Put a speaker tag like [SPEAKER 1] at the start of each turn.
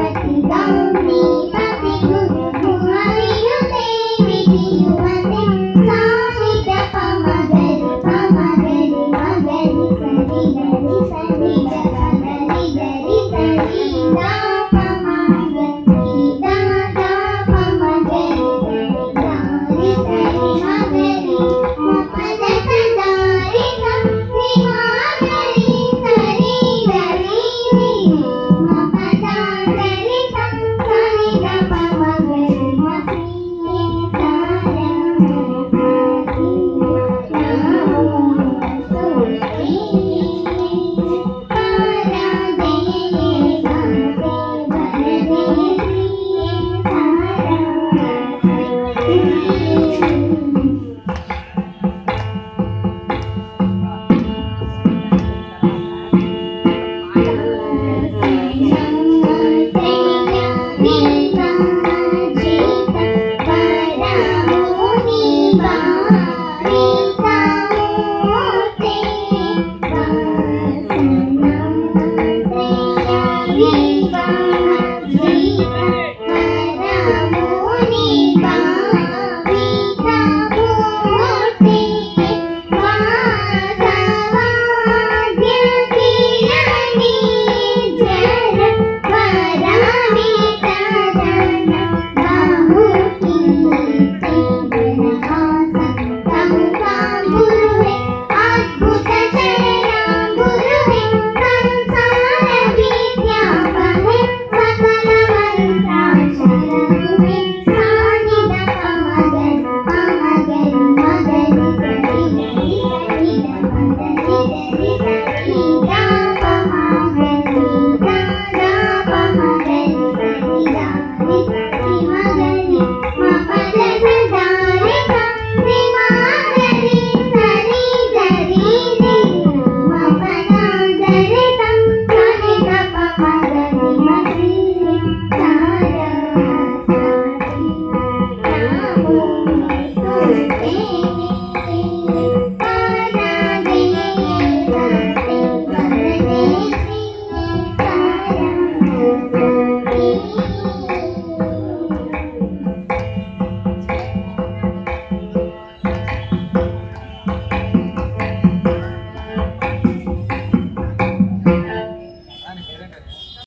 [SPEAKER 1] Down me, down me, down me. Viva.